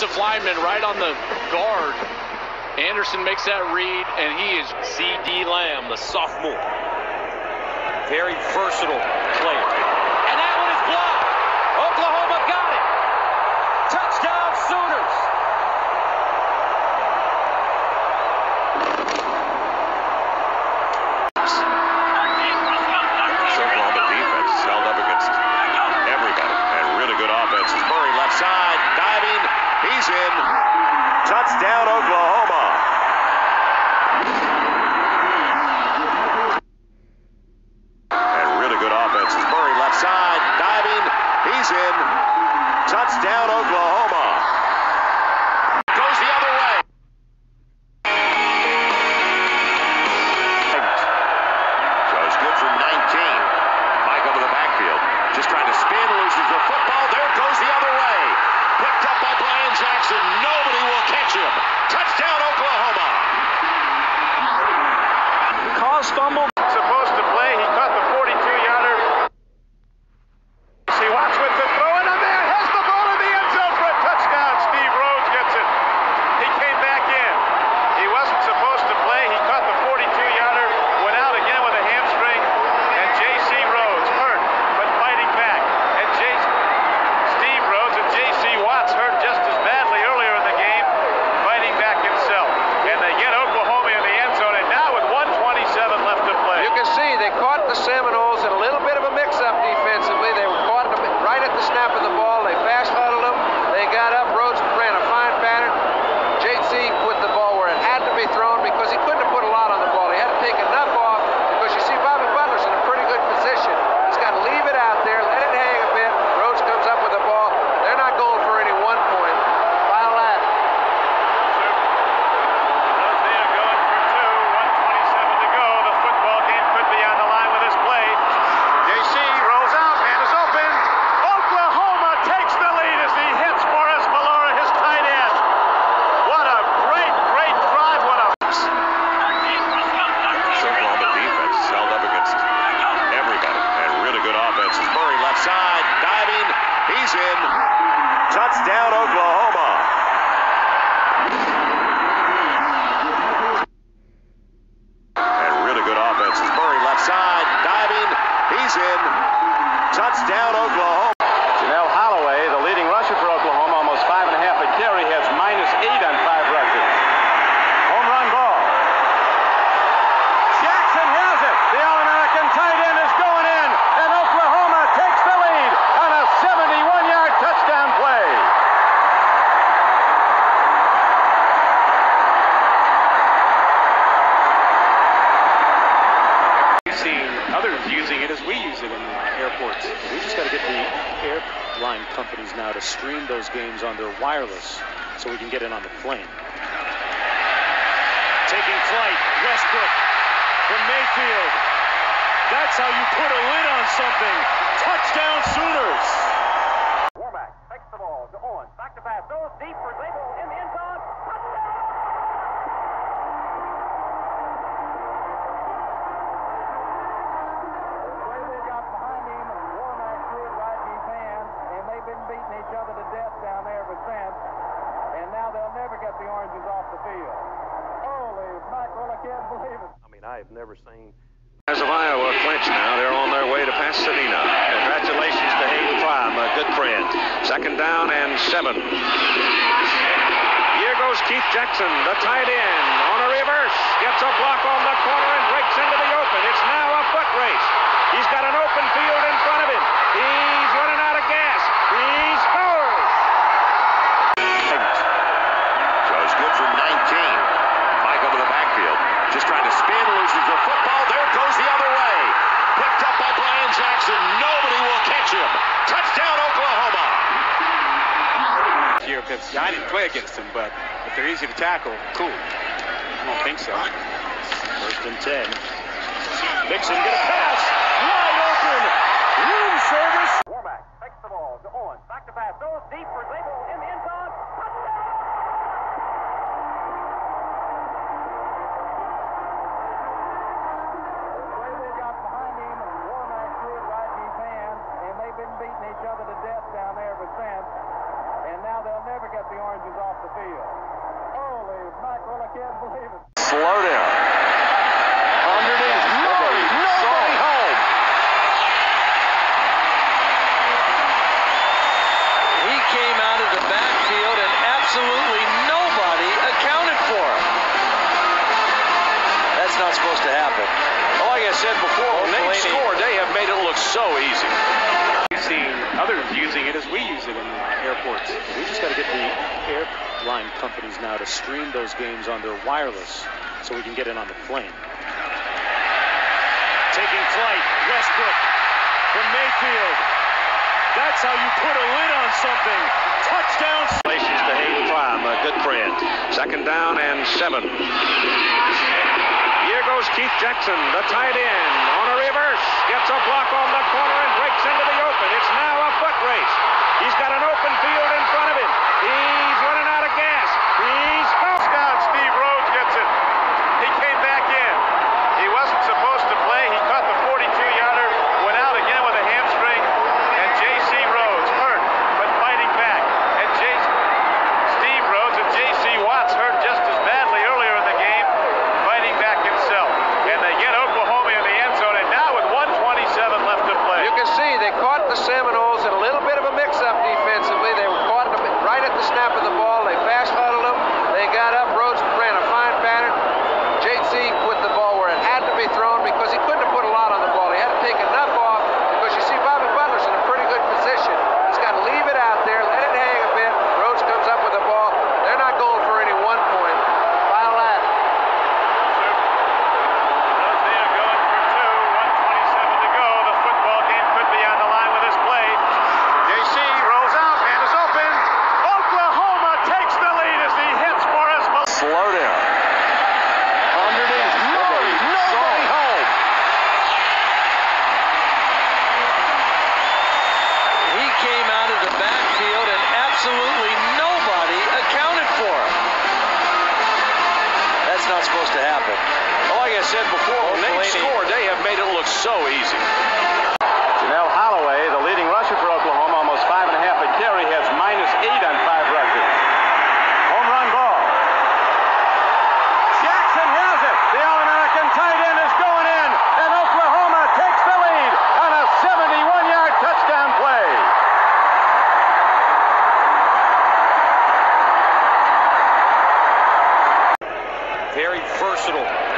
Defensive lineman right on the guard. Anderson makes that read, and he is CeeDee Lamb, the sophomore. Very versatile player. And that one is blocked. Oklahoma got it. Touchdown Sooners. Oklahoma defense is held up against everybody. And really good offenses. Murray left side, diving. He's in. Touchdown, Oklahoma. And really good offenses. Murray left side, diving. He's in. Touchdown, Oklahoma. Goes the other way. Goes good from 19. Mike over the backfield. Just trying to spin, loses the football. There goes the other way. Picked up by Brian Jackson. Nobody Touchdown, Oklahoma. Cause fumble. Airline companies now to stream those games on their wireless so we can get it on the plane. Taking flight, Westbrook from Mayfield. That's how you put a lid on something. Touchdown Sooners. Warmack takes the ball to Owens. Back to pass. Goes deep for Zabel they'll never get the oranges off the field. Holy mackerel, I can't believe it. I mean, I've never seen As of Iowa clinch now, they're on their way to Pasadena. Congratulations to Hayden Fry, a good friend. Second down and seven. Here goes Keith Jackson, the tight end, on a reverse. Gets a block on the corner and breaks into the open. It's now a foot race. He's got an open field in front of him. He's running out of gas. He scores. Here, because I didn't play against them, but if they're easy to tackle, cool. I don't think so. First and 10. Mixon get a pass. Wide open. Room service. Warmack takes the ball to Owens. Back to pass. Goes deep for Zabel in the end zone. Oranges oranges off the field. Holy mackerel, I can't believe it. Slow down. Underneath. Nobody, nobody home. He came out of the backfield and absolutely nobody accounted for him. That's not supposed to happen. Like I said before, when they score, they have made it look so easy. Seen others using it as we use it in airports. We just got to get the airline companies now to stream those games on their wireless so we can get in on the plane. Taking flight, Westbrook from Mayfield. That's how you put a lid on something. Touchdown. Relations to Hayden Fry, a good friend. Second down and seven. Goes Keith Jackson, the tight end, on a reverse. Gets a block on the corner and breaks into the open. It's now a foot race. He's got an open field in front of him. He's running out of gas. He's Touchdown, Steve Rhodes gets it. He came back in. He wasn't supposed to play. He caught the 42-yarder, went out again with a hamstring, and J.C. Rhodes hurt, but fighting back. And J. Steve Rhodes and J.C. Watts hurt just as badly earlier in the game, fighting back himself. And they get Oklahoma in the end zone, and now with 127 left to play. You can see they caught the Seminoles in a little bit of a mix-up defensively. They were caught them right at the snap of the ball. They fast huddled them. They got up. Rhodes ran a fine pattern. JC put the ball where it had to be thrown because he couldn't have put a lot on the ball. He had to take enough off because you see Bobby Butler's in a pretty good position. He's got to leave it out there, let it hang a bit. Rhodes comes up with the ball. They're not going for any one point. Final at it. They are going for two. 127 to go. The football game could be on the line with this play. JC rolls out. Man is open. Oklahoma takes the lead as he hits Morris. slow down. Underneath. Nobody, nobody home. He came out of the backfield and absolutely nobody accounted for him. That's not supposed to happen. Like I said before, when they score, they have made it look so easy. Jamelle Holieway, the leading rusher for Oklahoma, almost five and a half a carry, has minus eight on five rushes. Home run ball. Jackson has it. The All-American tight end is going in, and Oklahoma takes the lead on a 71-yard touchdown play. Very versatile